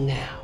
now.